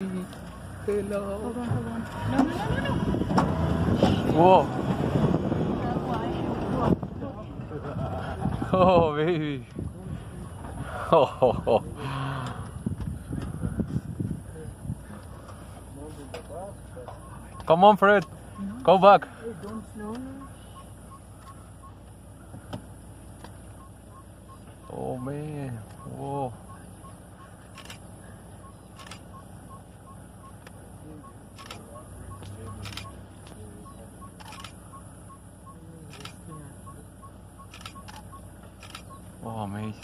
Hello. Hold on, hold on. No, no, no, no, no. Whoa. Oh, baby. Oh. Come on, Fred. Go back. Oh, man. Oh, amazing.